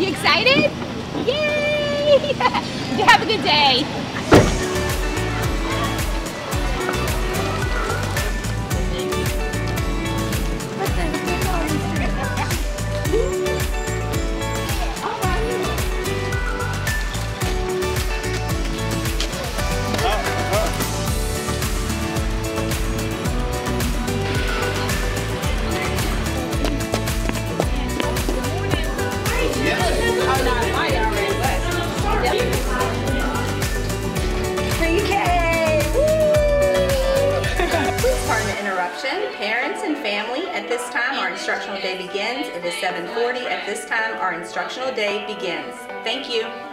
You excited? Yay! you have a good day. Parents and family, at this time our instructional day begins. It is 7.40. At this time our instructional day begins. Thank you.